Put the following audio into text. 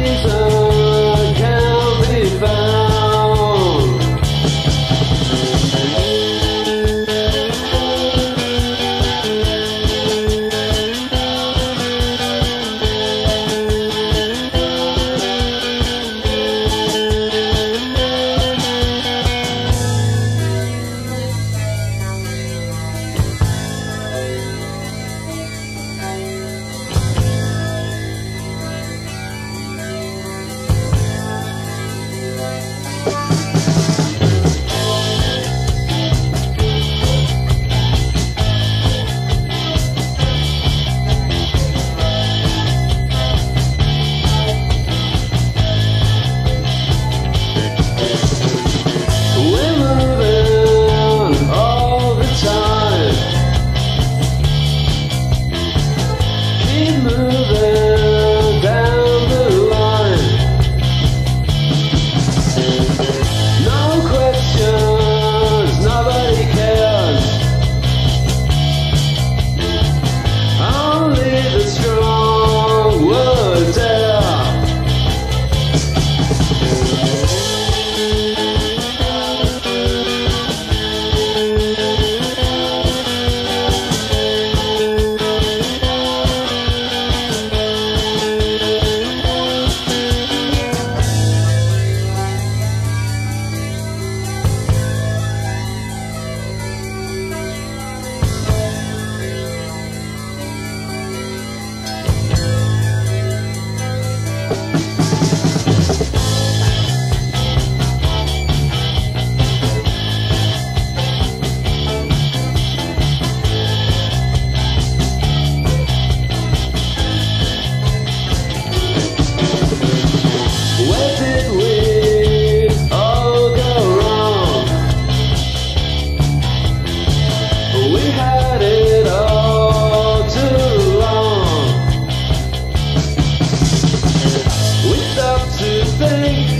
reason you thing